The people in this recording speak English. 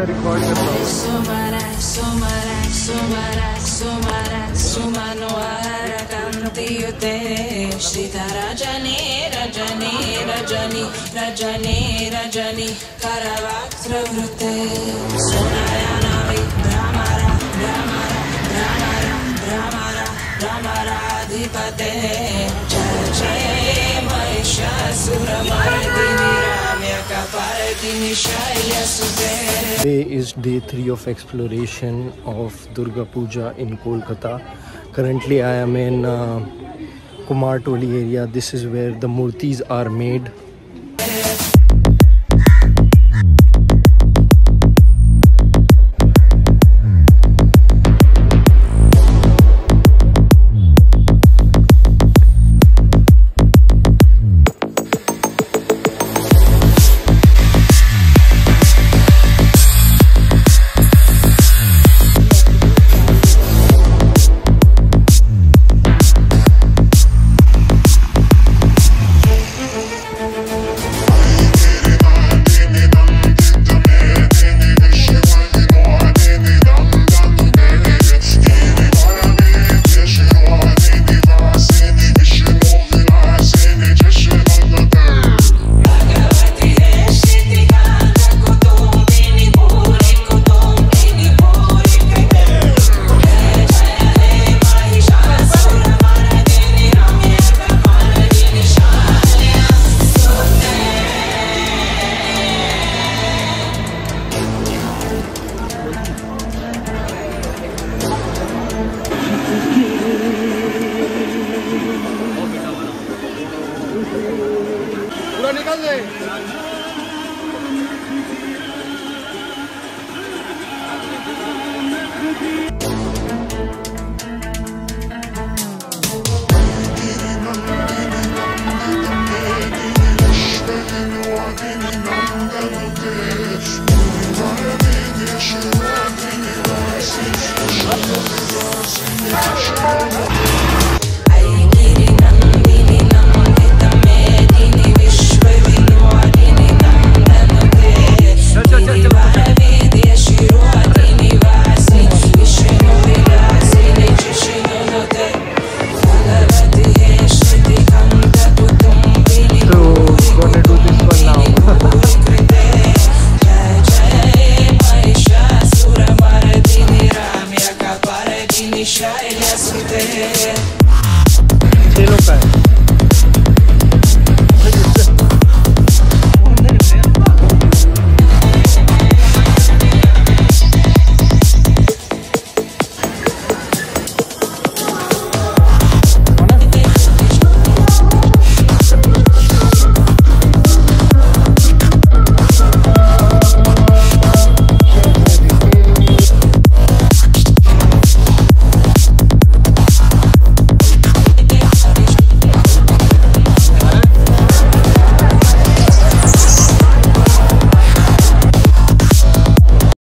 Sumara, Sumara, Sumara, Sumara, Sumanohara Kantiyute Sita Rajani, Rajani, Rajani, Rajani, Rajani Karavatra Vrute. Sunayanavi Brahmara, Brahmara, Brahmara, Today is day three of exploration of Durga Puja in Kolkata. Currently, I am in uh, Kumar Toli area. This is where the murtis are made ¡Puro alcalde!